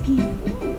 getting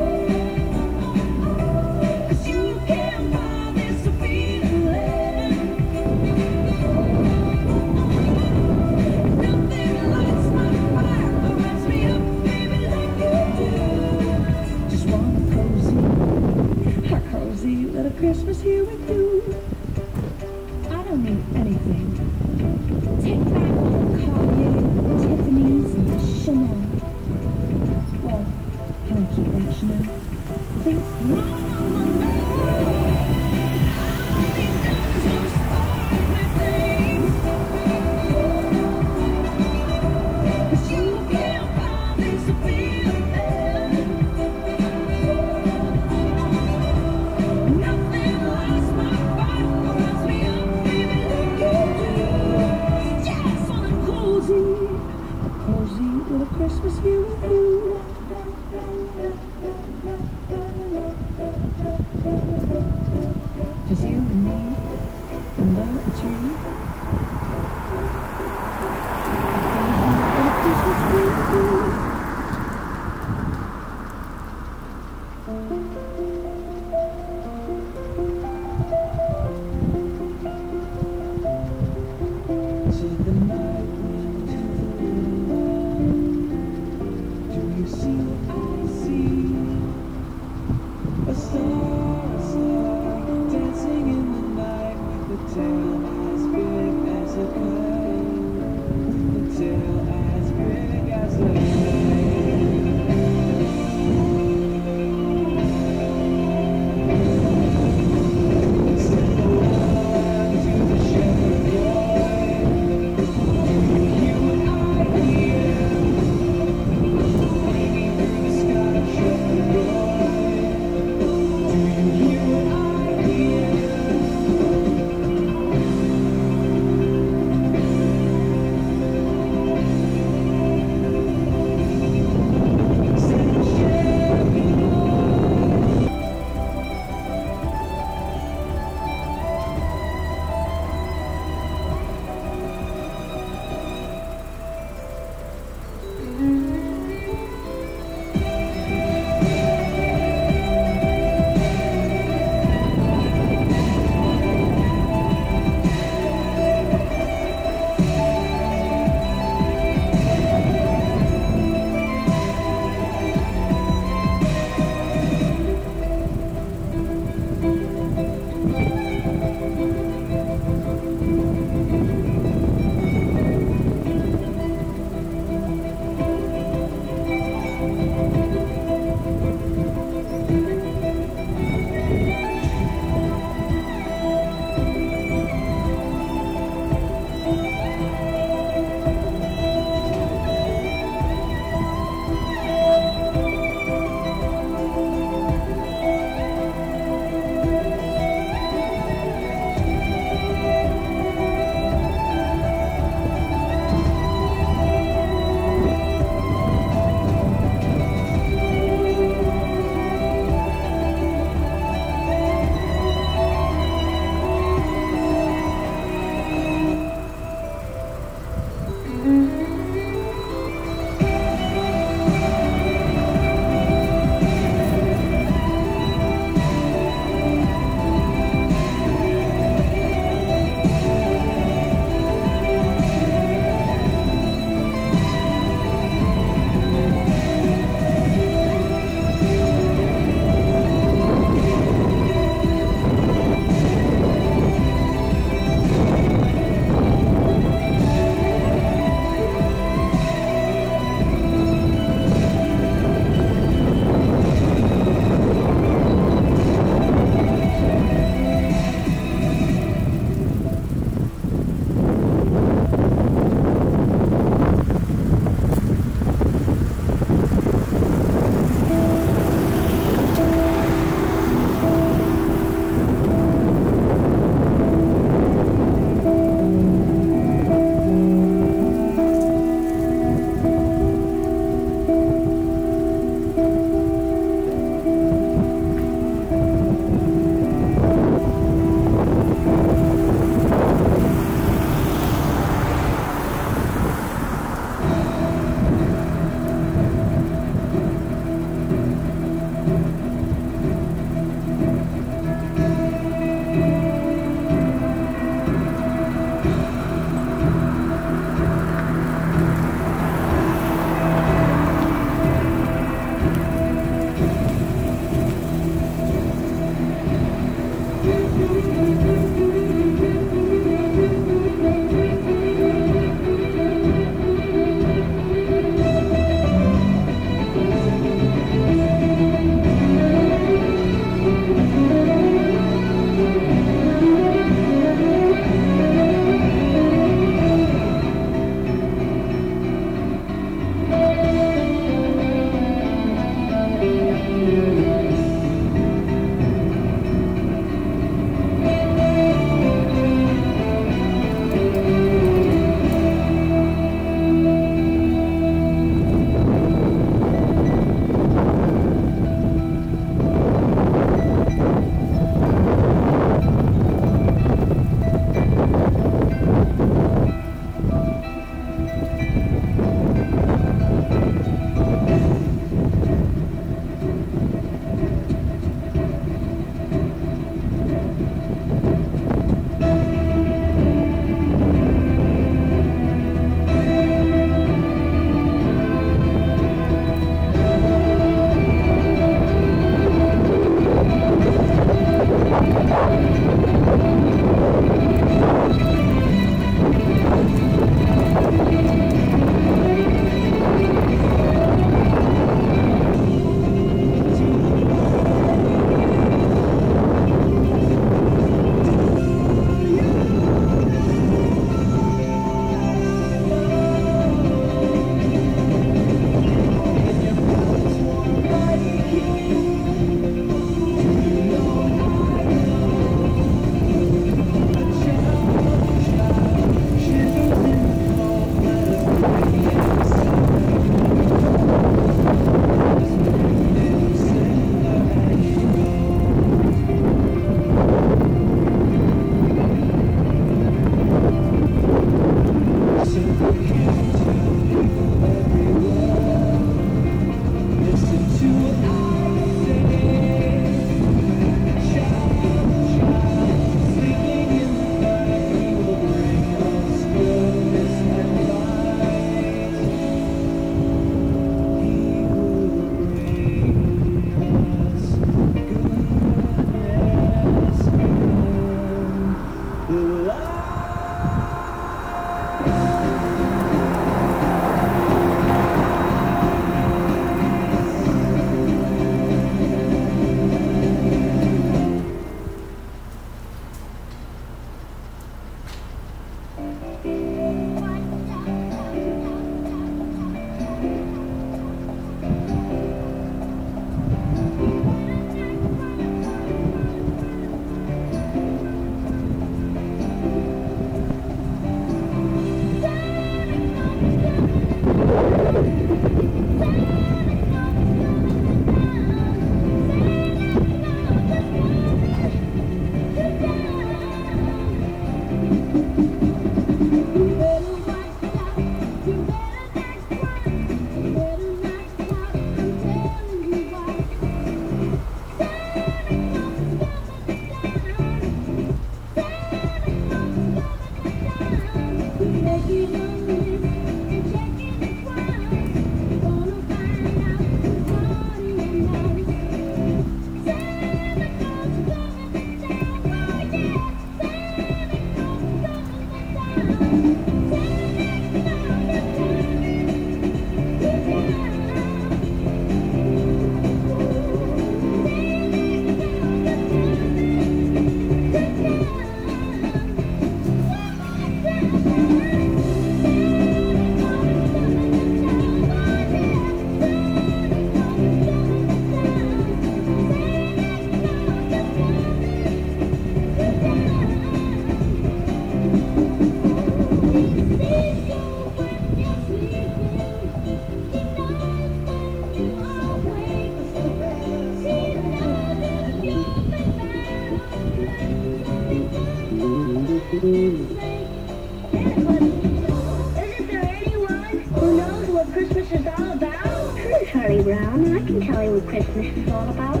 tell you what Christmas is all about?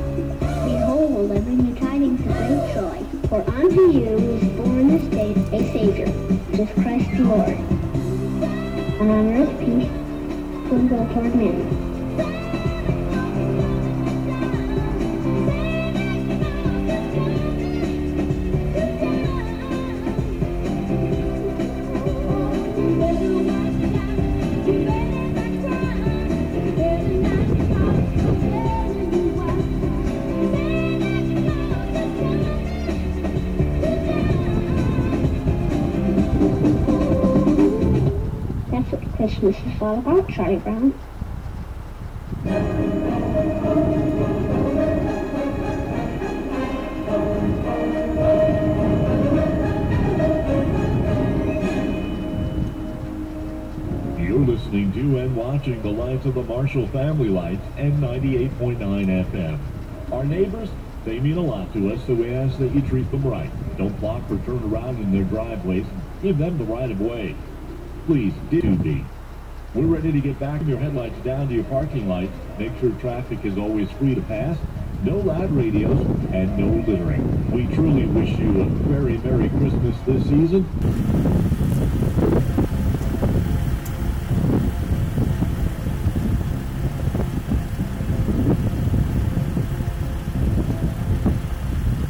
Behold, I bring you tidings of great joy. For unto you is born this day a Savior, Jesus Christ the Lord. And on earth peace, good will toward men. Christmas is all about, Charlie Brown. You're listening to and watching the lights of the Marshall Family Lights and 98.9 FM. Our neighbors, they mean a lot to us, so we ask that you treat them right. Don't block or turn around in their driveways. Give them the right of way. Please do be. We're ready to get back your headlights down to your parking lights. Make sure traffic is always free to pass. No loud radios and no littering. We truly wish you a very Merry Christmas this season.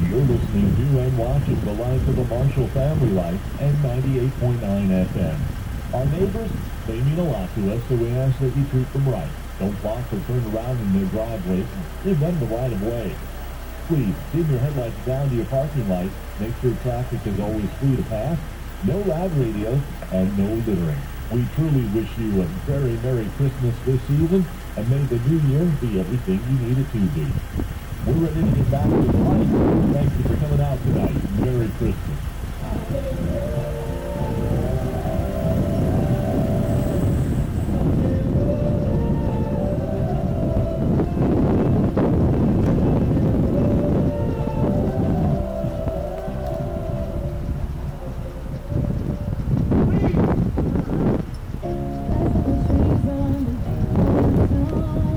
You're listening to and watching the life of the Marshall Family Lights and 98.9 FM. Our neighbors, they mean a lot to us, so we ask that you treat them right. Don't block or turn around in their driveways. Give them the right of way. Please, dim your headlights down to your parking lights. Make sure traffic is always free to pass. No loud radios and no littering. We truly wish you a very Merry Christmas this season, and may the new year be everything you need it to be. We're ready to get back to the light. Thank you for coming out tonight. Merry Christmas. Make